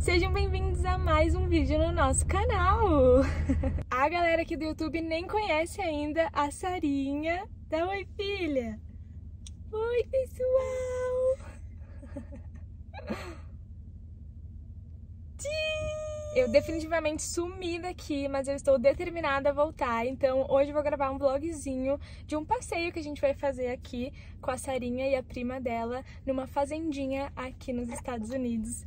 Sejam bem-vindos a mais um vídeo no nosso canal! A galera aqui do YouTube nem conhece ainda a Sarinha. Dá oi, filha! Oi, pessoal! Eu definitivamente sumi daqui, mas eu estou determinada a voltar. Então hoje eu vou gravar um vlogzinho de um passeio que a gente vai fazer aqui com a Sarinha e a prima dela numa fazendinha aqui nos Estados Unidos.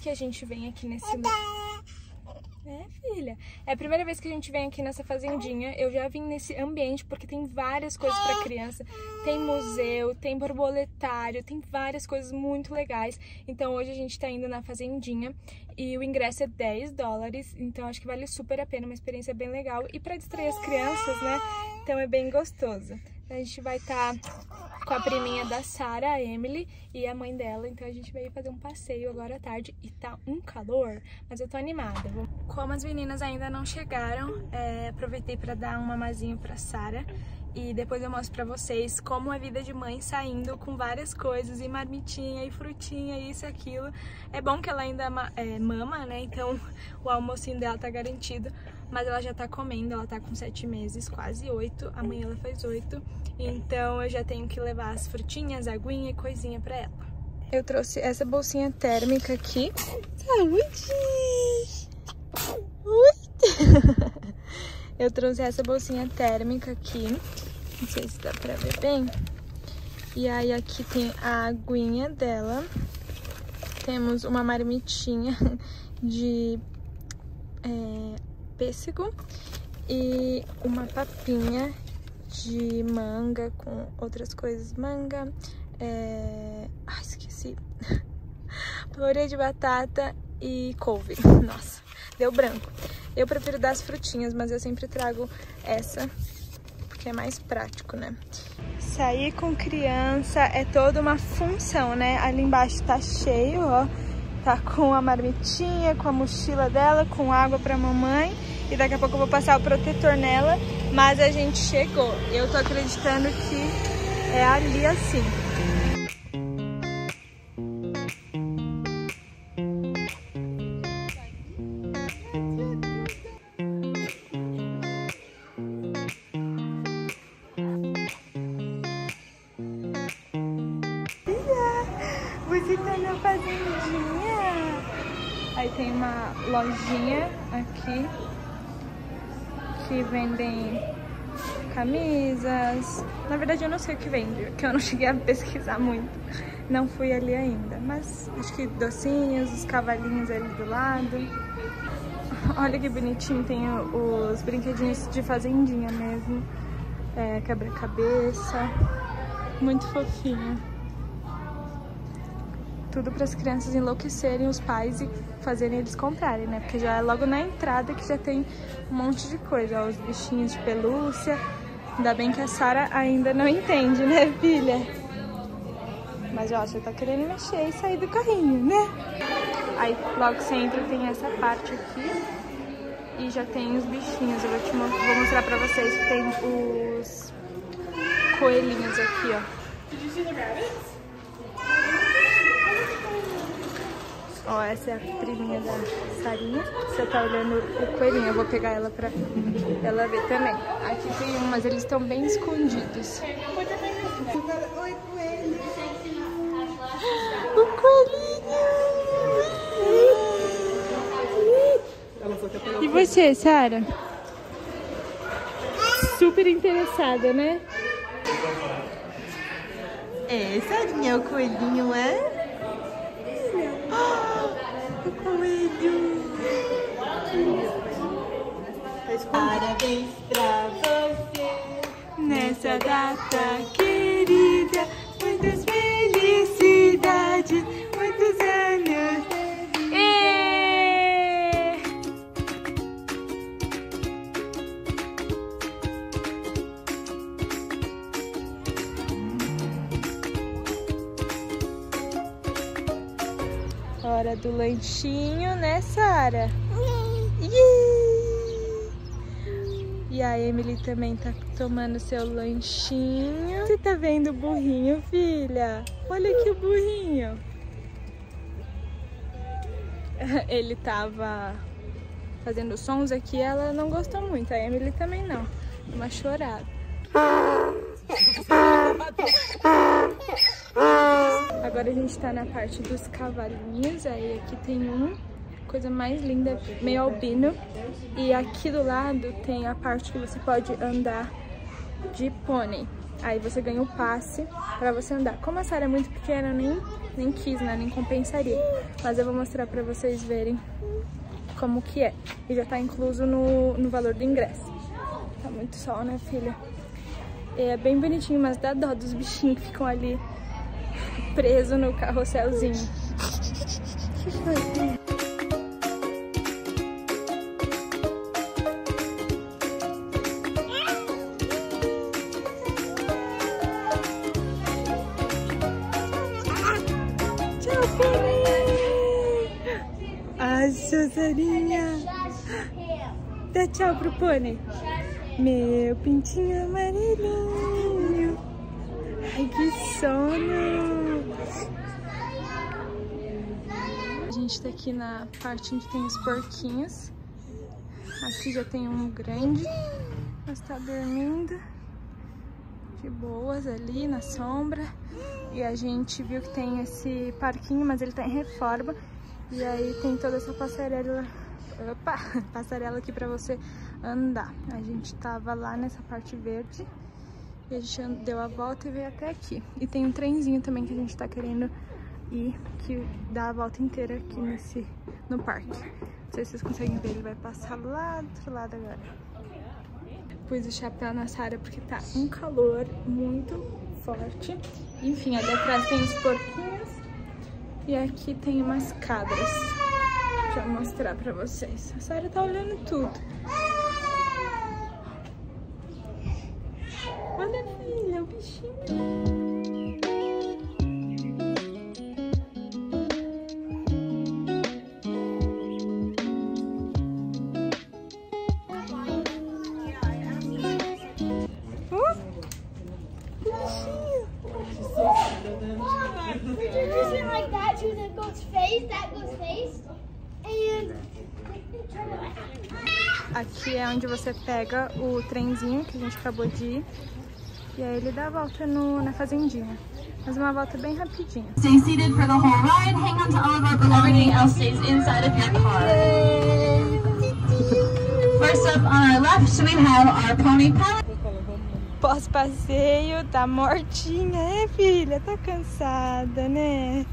Que a gente vem aqui nesse. É, filha. É a primeira vez que a gente vem aqui nessa fazendinha. Eu já vim nesse ambiente porque tem várias coisas para criança. Tem museu, tem borboletário, tem várias coisas muito legais. Então hoje a gente tá indo na fazendinha e o ingresso é 10 dólares. Então acho que vale super a pena, uma experiência bem legal. E para distrair as crianças, né? Então é bem gostoso. A gente vai estar tá com a priminha da Sara, a Emily, e a mãe dela. Então a gente veio fazer um passeio agora à tarde e tá um calor, mas eu tô animada. Como as meninas ainda não chegaram, é, aproveitei para dar um mamazinho pra Sara e depois eu mostro pra vocês como a vida de mãe saindo com várias coisas, e marmitinha, e frutinha, isso e aquilo. É bom que ela ainda é, mama, né? Então o almocinho dela tá garantido, mas ela já tá comendo, ela tá com sete meses, quase oito, amanhã ela faz oito, então eu já tenho que levar as frutinhas, aguinha e coisinha pra ela. Eu trouxe essa bolsinha térmica aqui. Saúde! Ui! Eu trouxe essa bolsinha térmica aqui. Não sei se dá pra ver bem. E aí aqui tem a aguinha dela. Temos uma marmitinha de é, pêssego. E uma papinha de manga com outras coisas. Manga, é... Ai, esqueci. Purê de batata e couve. Nossa, deu branco. Eu prefiro dar as frutinhas, mas eu sempre trago essa, porque é mais prático, né? Sair com criança é toda uma função, né? Ali embaixo tá cheio, ó. Tá com a marmitinha, com a mochila dela, com água pra mamãe. E daqui a pouco eu vou passar o protetor nela. Mas a gente chegou. Eu tô acreditando que é ali assim. Visitando a fazendinha. Aí tem uma lojinha aqui que vendem camisas. Na verdade eu não sei o que vende, porque eu não cheguei a pesquisar muito. Não fui ali ainda, mas acho que docinhos, os cavalinhos ali do lado. Olha que bonitinho, tem os brinquedinhos de fazendinha mesmo. É, quebra-cabeça. Muito fofinho tudo para as crianças enlouquecerem os pais e fazerem eles comprarem, né? Porque já é logo na entrada que já tem um monte de coisa, ó, os bichinhos de pelúcia. Ainda bem que a Sara ainda não entende, né, filha? Mas ó, você tá querendo mexer e sair do carrinho, né? Aí logo que você entra tem essa parte aqui e já tem os bichinhos. Eu vou, te, vou mostrar pra vocês que tem os coelhinhos aqui, ó. Did you see the rabbits? Ó, essa é a priminha da Sarinha. Você tá olhando o coelhinho, eu vou pegar ela pra ela ver também. Aqui tem um, mas eles estão bem escondidos. Oi, coelho. O coelhinho. E você, Sara? Super interessada, né? É, Sarinha, o coelhinho é? O coelho. Parabéns pra você nessa data Hora do lanchinho, né, Sara? E a Emily também tá tomando seu lanchinho. Você tá vendo o burrinho, filha? Olha aqui o burrinho. Ele tava fazendo sons aqui, ela não gostou muito. A Emily também não. Uma chorada. Agora a gente tá na parte dos cavalinhos. Aí aqui tem um coisa mais linda, meio albino. E aqui do lado tem a parte que você pode andar de pônei. Aí você ganha o passe pra você andar. Como a Sara é muito pequena, nem, nem quis, né? Nem compensaria. Mas eu vou mostrar pra vocês verem como que é. E já tá incluso no, no valor do ingresso. Tá muito sol, né, filha? É bem bonitinho, mas dá dó dos bichinhos que ficam ali presos no carrosselzinho. Que foi? Ai, Sarinha. Dá tchau pro pônei. Meu pintinho amarelinho. Ai, que sono. A gente tá aqui na parte onde tem os porquinhos. Aqui já tem um grande, mas tá dormindo de boas ali na sombra. E a gente viu que tem esse parquinho, mas ele tá em reforma. E aí tem toda essa passarela, opa, passarela aqui pra você andar. A gente tava lá nessa parte verde e a gente deu a volta e veio até aqui. E tem um trenzinho também que a gente tá querendo ir, que dá a volta inteira aqui nesse, no parque. Não sei se vocês conseguem ver, ele vai passar lá do outro lado agora. Pus o chapéu na Sara porque tá um calor muito forte. Enfim, ali atrás tem os porquinhos e aqui tem umas cabras. Deixa eu mostrar pra vocês. A Sara tá olhando tudo. Olha, filha, o bichinho. Aqui é onde você pega o trenzinho que a gente acabou de ir. E aí ele dá a volta no, na fazendinha. Mas uma volta bem rapidinha. Stay seated for the whole ride. Hang on to all of our belongings. Everything else stays inside of your car. First up on our left, we have our pony pallet. Pós-passeio, tá mortinha, é filha? Tá cansada, né?